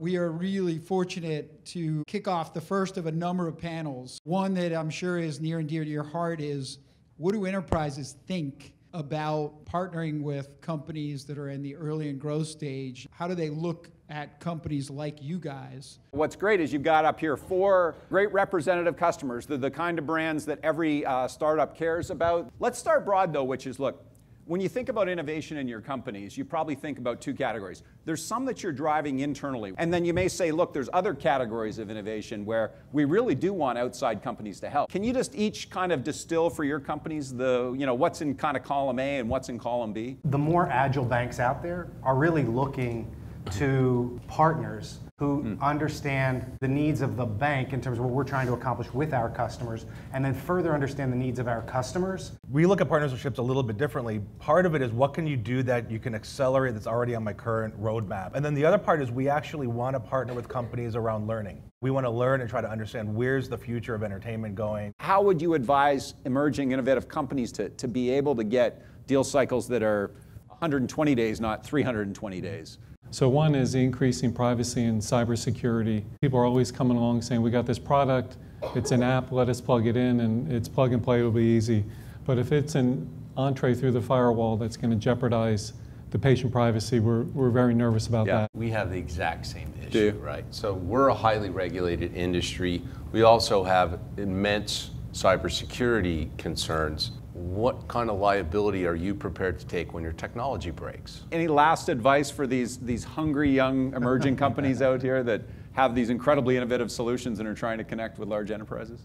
We are really fortunate to kick off the first of a number of panels. One that I'm sure is near and dear to your heart is what do enterprises think about partnering with companies that are in the early and growth stage? How do they look at companies like you guys? What's great is you've got up here four great representative customers. They're the kind of brands that every uh, startup cares about. Let's start broad though, which is look, when you think about innovation in your companies, you probably think about two categories. There's some that you're driving internally, and then you may say, look, there's other categories of innovation where we really do want outside companies to help. Can you just each kind of distill for your companies the, you know, what's in kind of column A and what's in column B? The more agile banks out there are really looking to partners who mm. understand the needs of the bank in terms of what we're trying to accomplish with our customers, and then further understand the needs of our customers. We look at partnerships a little bit differently. Part of it is what can you do that you can accelerate that's already on my current roadmap. And then the other part is we actually want to partner with companies around learning. We want to learn and try to understand where's the future of entertainment going. How would you advise emerging innovative companies to, to be able to get deal cycles that are 120 days, not 320 days? So one is increasing privacy and cybersecurity. People are always coming along saying, we got this product, it's an app, let us plug it in, and it's plug and play, it'll be easy. But if it's an entree through the firewall that's going to jeopardize the patient privacy, we're, we're very nervous about yeah, that. We have the exact same issue, right? So we're a highly regulated industry. We also have immense cybersecurity concerns what kind of liability are you prepared to take when your technology breaks? Any last advice for these, these hungry young emerging companies out here that have these incredibly innovative solutions and are trying to connect with large enterprises?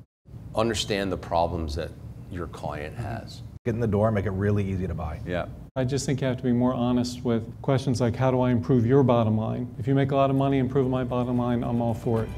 Understand the problems that your client mm-hmm. has. Get in the door, make it really easy to buy. Yeah. I just think you have to be more honest with questions like how do I improve your bottom line? If you make a lot of money, improve my bottom line, I'm all for it.